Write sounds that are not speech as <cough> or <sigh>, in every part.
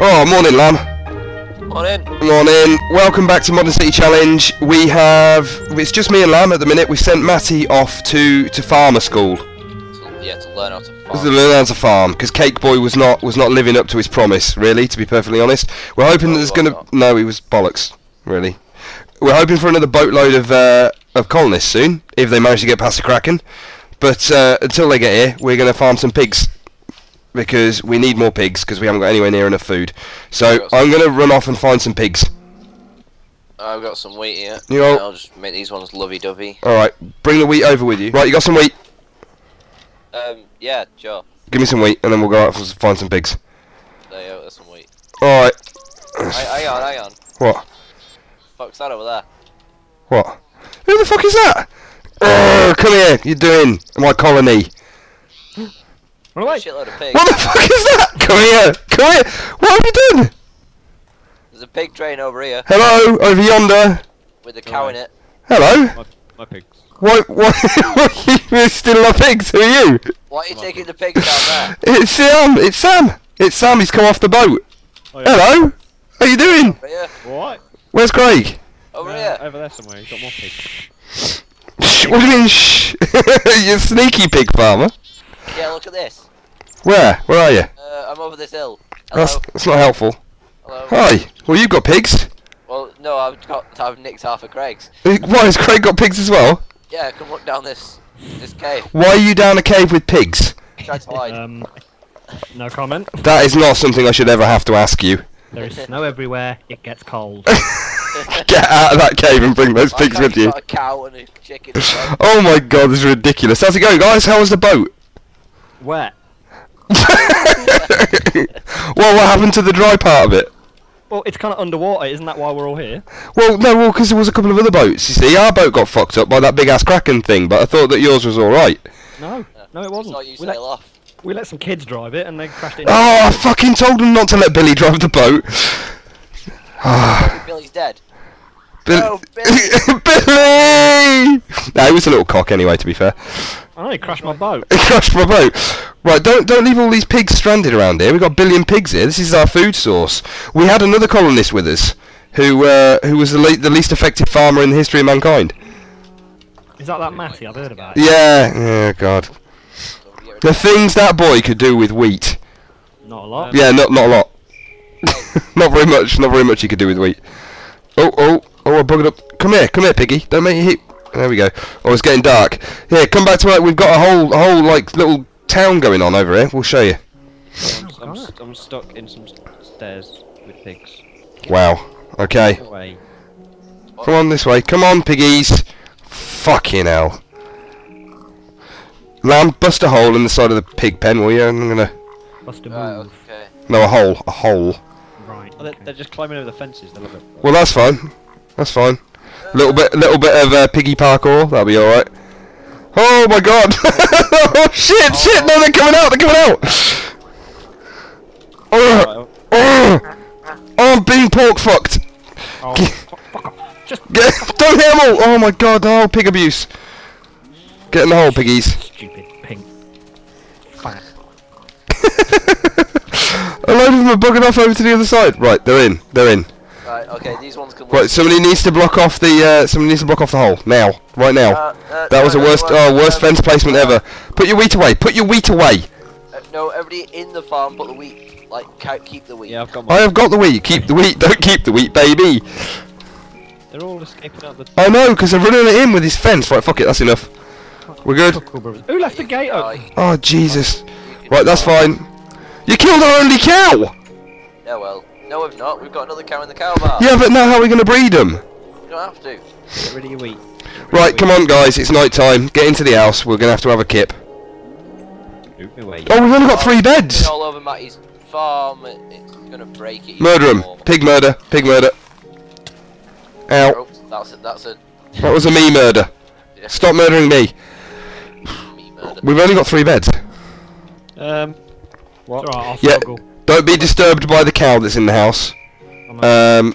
Oh, morning, Lamb. Morning. Morning. Welcome back to Modern City Challenge. We have it's just me and Lamb at the minute. We sent Matty off to to farmer school To, yeah, to learn how to farm. to learn how to farm because Cake Boy was not was not living up to his promise. Really, to be perfectly honest, we're hoping Oh, that there's gonna not? no, he was bollocks. Really, we're hoping for another boatload of uh, of colonists soon if they manage to get past the Kraken. But uh, until they get here, we're gonna farm some pigs because we need more pigs because we haven't got anywhere near enough food. So I'm gonna run off and find some pigs. I've got some wheat here. You know- I'll just make these ones lovey-dovey. All right, bring the wheat over with you. Right, you got some wheat. Um, yeah, sure. Give me some wheat, and then we'll go out and find some pigs. There you go, there's some wheat. All right. Hang hang on, hang on. What? Fuck's that over there? What? Who the fuck is that? Come here. You're doing my colony. Run away! Shitload of pigs. What the fuck is that? Come here. Come here. What have you done? There's a pig train over here Hello, over yonder. with a cow in it. Hello. My, my pigs. Why? Why? <laughs> why you still my pigs? Who are you? Why are you taking the pigs down <laughs> It's Sam. It's Sam. It's Sam. He's come off the boat. Oh, yeah. Hello. How are you doing? there? Over here. What? Where's Craig? Over Uh, here. Over there somewhere. He's got more pigs. <laughs> Shh, what do you mean? Shh. <laughs> you sneaky pig farmer. Yeah, look at this. Where? Where are you? Uh, I'm over this hill. Hello. That's, that's not helpful. Hello. Hi. Well, you've got pigs. Well, no, I've got. I've nicked half of Craig's. Why has Craig got pigs as well? Yeah, come look down this this cave. Why are you down a cave with pigs? Try to hide. Um, no comment. That is not something I should ever have to ask you. There is snow everywhere. It gets cold. <laughs> <laughs> Get out of that cave and bring those pigs with you. got a cow and a chicken. as <laughs> well. Oh my god, this is ridiculous. How's it going, guys? How was the boat? Where? <laughs> well, what happened to the dry part of it? Well, it's kind of underwater. Isn't that why we're all here? Well, no, well, because there was a couple of other boats. You see, our boat got fucked up by that big ass kraken thing, but I thought that yours was all right. No, no, it wasn't. We let, off. we let some kids drive it, and they crashed it. into- Oh, I fucking told them not to let Billy drive the boat. Maybe Billy's dead. Bill- No, <laughs> Billy. Billy! No, he was a little cock anyway. To be fair. I know, he crashed my boat. <laughs> He crashed my boat. Right, don't don't leave all these pigs stranded around here. We've got a billion pigs here. This is our food source. We had another colonist with us, who uh, who was the, le- the least effective farmer in the history of mankind. Is that that Matty I've heard about? it? Yeah, yeah, God. The things that boy could do with wheat. Not a lot. Yeah, not not a lot. <laughs> not very much. Not very much he could do with wheat. Oh, oh, oh! I buggered up. Come here, come here, piggy. Don't make you hit. There we go. Oh, it's getting dark. Here, come back to it. We've got a whole, a whole like little town going on over here. We'll show you. I'm, I'm, st- I'm stuck in some st- stairs with pigs. Wow. Okay. Come on this way. Come on, piggies. Fucking hell. Lamb, bust a hole in the side of the pig pen, will you? I'm gonna. Bust a Right, move. okay. No, a hole. A hole. Right. Oh, they're, they're just climbing over the fences. They love it. Well, that's fine. That's fine. Little bit, little bit of uh, piggy parkour. That'll be all right. Oh my god! <laughs> oh shit! Shit! No, they're coming out! They're coming out! Oh, oh, oh, I'm being pork fucked. oh. Just Get, don't hit them all! Oh my god! Oh, pig abuse. Get in the hole, piggies. stupid pink. A load of them are bugging off over to the other side. Right, they're in. They're in. Right, okay, these ones can Right, somebody needs to block off the. Uh, somebody needs to block off the hole now. Right now. Uh, uh, that was the no, worst. no, Oh, worst um, fence placement ever. Put your wheat away. Put your wheat away. Uh, no, everybody in the farm put the wheat. Like, keep the wheat. Yeah, I've got Mine. I have got the wheat. Keep the wheat. <laughs> Don't keep the wheat, baby. They're all escaping out the. I know, because they're running it in with his fence. Right, fuck it. That's enough. We're good. Who left the gate open? Oh Jesus. Right, that's fine. You killed our only cow. Yeah, well, no, we've not. We've got another cow in the cow bar. Yeah, but now how are we going to breed them? You don't have to. Get rid of your wheat. Right, come on, guys. It's night time. Get into the house. We're going to have to have a kip. Move me. Oh, we've only got three beds. All over Matty's farm. It's gonna break it. Murder him. Pig murder. Pig murder. Ow. Oh, that's a, that's a That was a me murder. yeah, Stop murdering me. me murder. We've only got three beds. Um. What? It's alright, I'll Yeah. struggle. Don't be disturbed by the cow that's in the house. A, Um,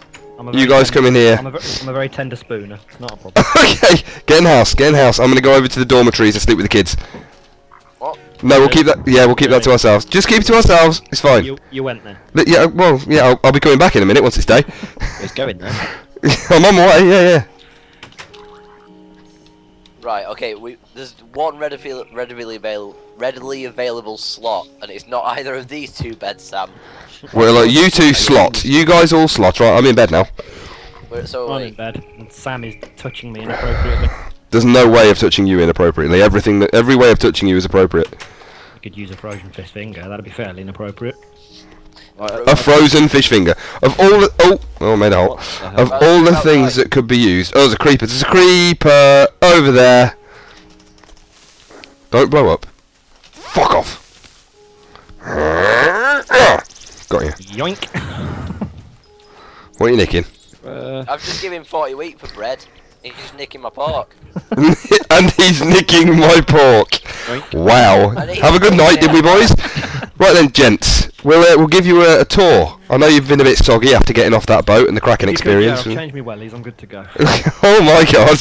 you guys tender- come in here. I'm a, ver- I'm a very tender spooner. It's not a problem. <laughs> okay, get in house. Get in house. I'm going to go over to the dormitories and sleep with the kids. What? No, we'll keep that. Yeah, we'll keep that to ourselves. Just keep it to ourselves. It's fine. You you went there. But yeah, well, yeah, I'll, I'll be coming back in a minute once it's day. It's going there. <laughs> I'm on my way. Yeah, yeah. Right, okay, we there's one readily readily avail readily available slot, and it's not either of these two beds, Sam. Well, like you two slot. You guys all slot. Right, I'm in bed now. We're, so I'm in bed, and Sam is touching me inappropriately. There's no way of touching you inappropriately. Everything that every way of touching you is appropriate. I could use a frozen fish finger. That'd be fairly inappropriate. A frozen fish finger. Of all the oh oh made a hole. What the hell? Of Uh, all the things that could be used. Oh, there's a creeper. There's a creeper over there. Don't blow up. Fuck off. Got you. Yoink! <laughs> What are you nicking? uh, I've just given 40 wheat for bread. He's just nicking my pork. <laughs> and he's nicking my pork. yoink. Wow. Have a good night, did we, boys? <laughs> Right then, gents. We'll uh, we'll give you a, a tour. I know you've been a bit soggy after getting off that boat and the cracking You could- yeah, experience. I've changed me wellies. I'm good to go. <laughs> oh my god.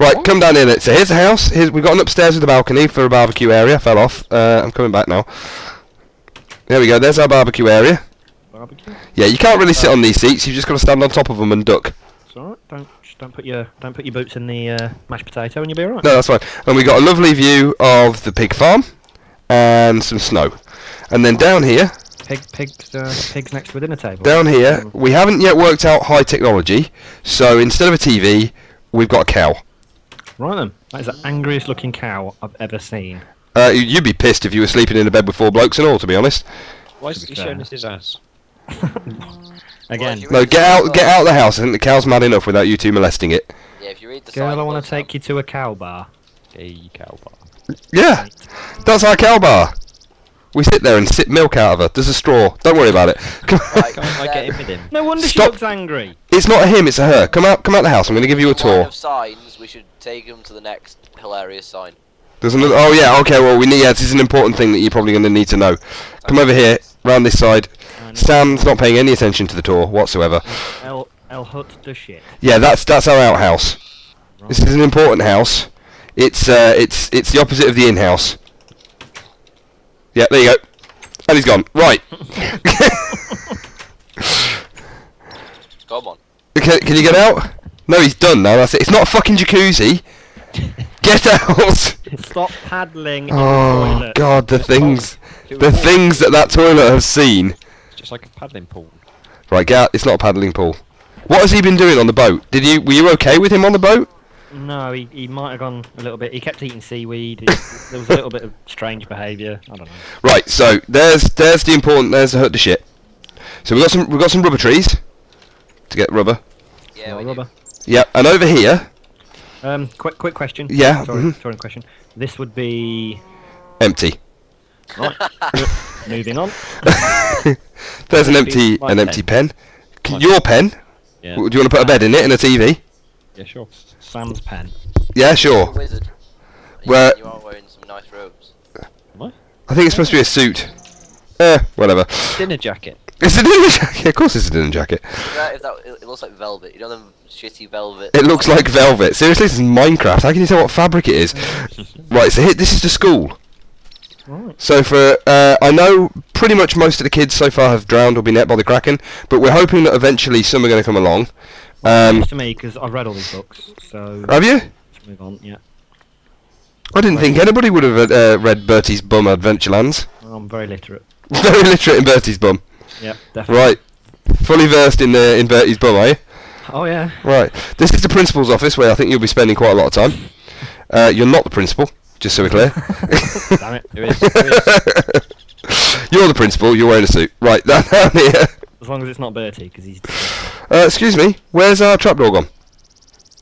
Right, come down here. then. So here's the house. Here's, we've got an upstairs with a balcony for a barbecue area. Fell off. Uh, I'm coming back now. There we go. There's our barbecue area. Barbecue. Yeah, you can't really sit on these seats. You've just got to stand on top of them and duck. It's alright. Don't don't put your don't put your boots in the uh, mashed potato, and you'll be alright. No, that's fine. And we got a lovely view of the pig farm and some snow. And then down here, Pig, pigs, uh, pigs next to a dinner table. down here, Um, we haven't yet worked out high technology. So instead of a TV, we've got a cow. Right then. That is the angriest looking cow I've ever seen. Uh, you- you'd be pissed if you were sleeping in a bed with four blokes and all, to be honest. Why is he fair. showing us his ass? <laughs> Again, if No, get out, get out of the house. I think the cow's mad enough without you two molesting it. Yeah, if you read the girl, I want to take you to a cow bar. A cow bar. Yeah, that's our cow bar. We sit there and sip milk out of her. There's a straw. Don't worry about it. Come Right, Can't I get in with him? No wonder Stop. she looks angry. It's not a him, it's a her. Come out, come out the house. I'm going to give you a line tour. of signs, we should take him to the next hilarious sign. There's another. Oh yeah, okay. Well, we need. Yeah, this is an important thing that you're probably going to need to know. Come over here, round this side. And Sam's not paying any attention to the tour whatsoever. El El Hut the shit. Yeah, that's that's our outhouse. This is an important house. It's uh, it's it's the opposite of the in-house. Yeah, there you go. And he's gone. Right. Come on. can, can you get out? No, he's done now. That's it. It's not a fucking jacuzzi. Get out! Stop paddling in the Oh toilet. God, the things, the was things that that toilet has seen. It's just like a paddling pool. Right, get out. It's not a paddling pool. What has he been doing on the boat? Did you were you okay with him on the boat? No, he, he might have gone a little bit. He kept eating seaweed. He, there was a little bit of strange behaviour. I don't know. Right, so there's there's the important there's the hut to shit. So we got some we got some rubber trees to get rubber. Yeah, we rubber. Yeah, and over here, Um, quick quick question. Yeah, Sorry, mhm. sorry question. This would be empty. right. <laughs> moving on. <laughs> There's an empty my an empty pen. C- My Your pen? Yeah. Do you want to put a bed in it and a TV? Yeah, sure. Sam's pen. Yeah, You're sure. a wizard. Where- You are wearing some nice robes. I think it's supposed to be a suit. Eh, whatever. Dinner jacket. It's a dinner jacket. Of course, it's a dinner jacket. Yeah, if that, it, it looks like velvet. You know them shitty velvet. It looks like velvet. Seriously, this is Minecraft. How can you tell what fabric it is? <laughs> right, so here, this is the school. Right. So for uh, I know pretty much most of the kids so far have drowned or been ate by the kraken, but we're hoping that eventually some are going to come along. Um, to me because I've read all these books. So have you? let's move on. Yeah, I didn't think anybody would have uh, read Bertie's Bum Adventurelands. I'm very literate. <laughs> Very literate in Bertie's Bum. Yeah, definitely. Right, fully versed in uh, in Bertie's Bum, are you? Oh yeah. Right. This is the principal's office where I think you'll be spending quite a lot of time. <laughs> Uh, you're not the principal, just so we're clear. <laughs> Damn it. There is. There is. you're the principal. You're wearing a suit. Right. Down down here. As long as it's not Bertie, because he's Uh, excuse me. Where's our trapdoor gone?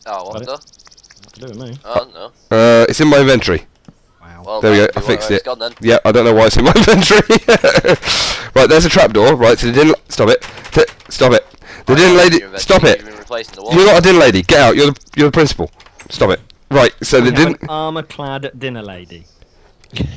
Oh, what Got it. the? to do with me. Oh, no. Uh, it's in my inventory. Wow. Well, There we go, I fixed it. It's gone then. Yeah, I don't know why it's in my <laughs> inventory. <laughs> right, there's a trapdoor. Right, so the din. Stop it. T- stop it. The I din lady. Stop it. You've been replacing the wall. You're not a din lady. Get out. You're the you're the principal. Stop it. Right. So We the have din. an armour-clad dinner lady.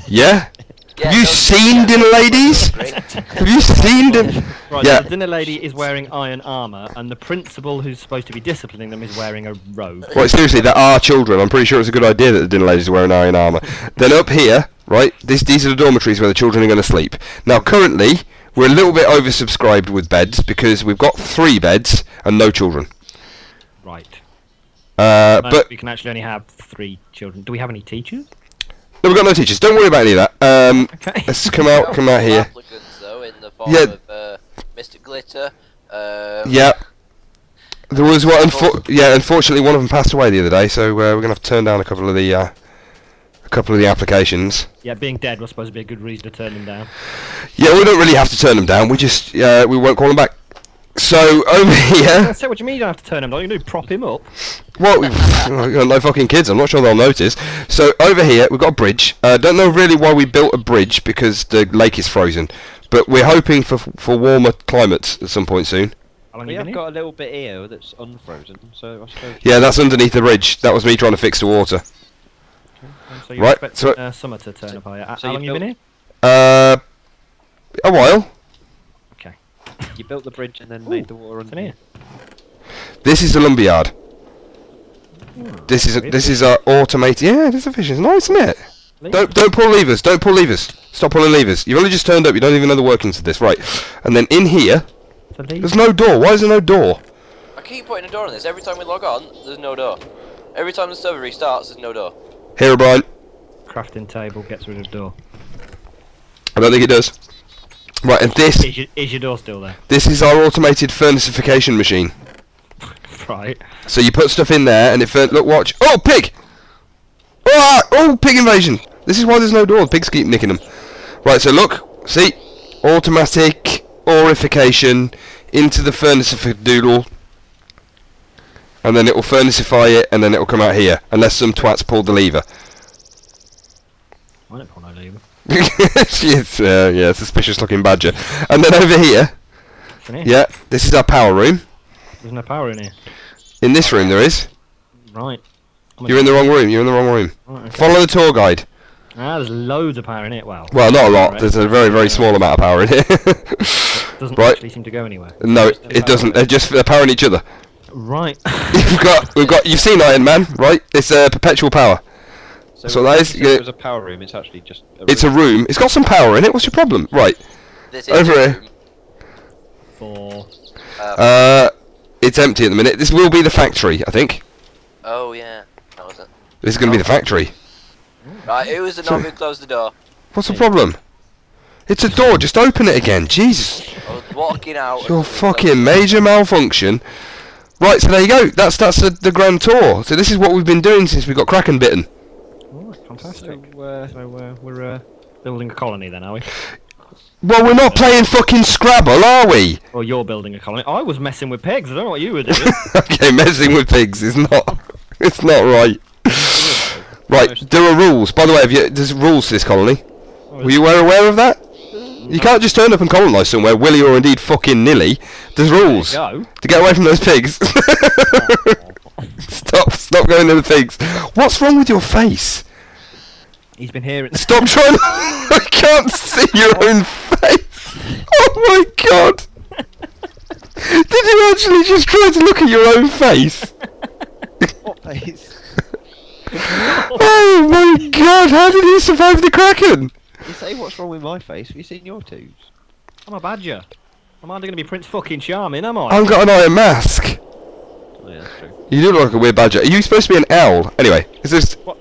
Yeah. Yeah, Have you seen yeah, dinner ladies? those are great. Have you seen din? Right, Yeah. the dinner lady is wearing iron armour, and the principal who's supposed to be disciplining them is wearing a robe. Right, seriously, there are children. I'm pretty sure it's a good idea that the dinner ladies are wearing iron armour. then up here, right? This, these are the dormitories where the children are going to sleep. Now, currently, we're a little bit oversubscribed with beds because we've got three beds and no children. Right. Uh, No, but we can actually only have three children. Do we have any teachers? No, we've got no teachers. Don't worry about any of that. Um, Okay. let's come out, come out here. Though, in the form Yeah. of uh, Mr. Glitter. Um, Yeah. There was one. Unfo- yeah, unfortunately, one of them passed away the other day, so uh, we're gonna have to turn down a couple of the uh, a couple of the applications. Yeah, being dead was supposed to be a good reason to turn them down. Yeah, we don't really have to turn them down. We just uh, we won't call them back. So over here, I say, what do you mean you don't have to turn him down? You can do prop him up. well, we've we've got no fucking kids. I'm not sure they'll notice. So over here, we've got a bridge. uh, don't know really why we built a bridge because the lake is frozen, but we're hoping for for warmer climates at some point soon. We have got a little bit here that's unfrozen, so I suppose. Yeah, that's underneath the bridge. That was me trying to fix the water. here? So you're right, expecting so- uh, summer to turn up, are you? Uh, so How you long you been here? Uh, a while. Okay. You built the bridge and then Ooh, made the water What's in under. here? This is the lumberyard. Hmm. This is a, this is our automated. Yeah, this fish is nice, isn't it? Don't don't pull levers. Don't pull levers. Stop pulling levers. You've only just turned up. You don't even know the workings of this, right? And then in here, The there's no door. Why is there no door? I keep putting a door on this. Every time we log on, there's no door. Every time the server restarts, there's no door. Here, O'Brien. crafting table gets rid of door. I don't think it does. Right, and this Is your, is your door still there? this is our automated furnacification machine. <laughs> Right. So you put stuff in there, and it look, watch. Oh, pig! Oh, oh, pig invasion! This is why there's no door. The pigs keep nicking them. Right, so look, see, automatic orification into the furnace of doodle, and then it will furnacify it, and then it will come out here, unless some twats pulled the lever. <laughs> She's, uh, yeah, suspicious looking badger. And then over here, here? yeah, this is our power room. There's no power in here. In this room there is. Right. I'm You're in the wrong room. You're in the wrong room. Right, okay. Follow the tour guide. Ah, there's loads of power in it. Wow. Well, not a lot. Right. There's a very, very small amount of power in here. doesn't right. actually seem to go anywhere. no, it doesn't. They're just they're powering each other. Right. <laughs> We've got, we've got. You've seen Iron Man, right? It's uh, perpetual power. So, So that is- if it was a power room. It's actually just. A It's a room. It's got some power in it. What's your problem? Right. This Over is the here. Four. For Uh, Uh, it's empty at the minute. This will be the factory, I think. oh yeah, that was it. This is going to be the factory. Right, who was the So- knob who closed the door? What's the problem? It's a door. Just open it again. Jesus. I was walking out. Your fucking major malfunction. Right, so there you go. That's that's the, the grand tour. So this is what we've been doing since we got Kraken bitten. Oh, fantastic. So, uh, So uh, we're uh, building a colony then, are we? Well, we're not playing fucking Scrabble, are we? Well, you're building a colony? I was messing with pigs. I don't know what you were doing. <laughs> okay, messing with pigs is not. It's not right. Right, there are rules. By the way, have you, there's rules to this colony. Were you aware, aware of that? You can't just turn up and colonise somewhere, willy or indeed fucking nilly. There's rules Go. to get away from those pigs. <laughs> <laughs> stop, stop going to the pigs. What's wrong with your face? He's been here. <laughs> Stop trying. To I can't see your own face. Oh my god! Did you actually just try to look at your own face? <laughs> what face? <laughs> Oh my god! How did you survive the kraken? You say what's wrong with my face? Have you seen your twos? I'm a badger. I'm hardly going to be Prince fucking Charming, am I? I've got an iron mask. Oh, yeah, that's true. You do look like a weird badger. Are you supposed to be an owl? Anyway, is this... What?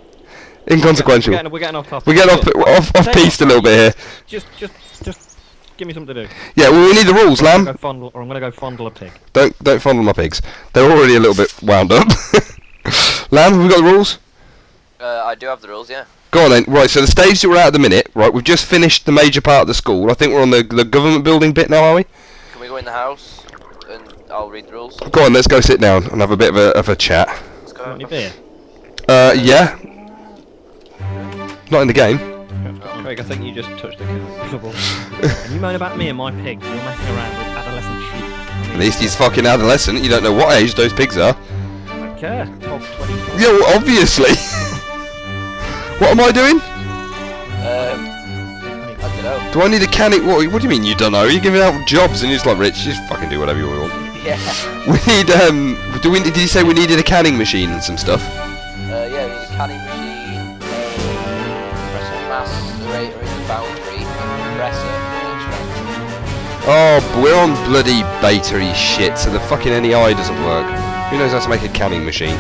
Inconsequential. We're getting, we're getting off topic. We're getting off Look, off, off Tell you piste a what, little bit here. Just, just, just give me something to do. Yeah, well, we need the rules, I'm gonna Lamb. go fondle, or I'm going to go fondle a pig. Don't don't fondle my pigs. They're already a little bit wound up. <laughs> Lamb, have we got the rules? Uh, I do have the rules, yeah. Go on then. Right, so the stage that we're at at the minute, right, we've just finished the major part of the school. I think we're on the, the government building bit now, are we? Can we go in the house and I'll read the rules? Go on, let's go sit down and have a bit of a, of a chat. Let's You go. want any beer? Uh, yeah. Not in the game. Craig, I think you just touched the camera. and you moan about me and my pigs. You're messing around with adolescent sheep. At least he's fucking adolescent. You don't know what age those pigs are. I don't care. Top 20. Yeah, well, obviously. <laughs> what am I doing? Um, I don't know. Do I need a canning? What, what do you mean you don't know? You're giving out jobs and you're just like, Rich, just fucking do whatever you want. <laughs> Yeah. We need, um, do we, did you say we needed a canning machine and some stuff? Uh, yeah, we need a canning machine, Oh, we're on bloody beta shit, so the fucking NEI doesn't work. Who knows how to make a canning machine?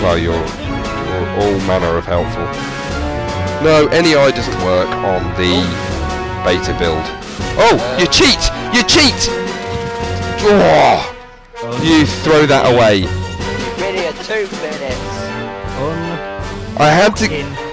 Well, you're, you're all manner of helpful. No, NEI doesn't work on the beta build. Oh, you cheat! You cheat! Oh, you throw that away. video two minutes. I had to.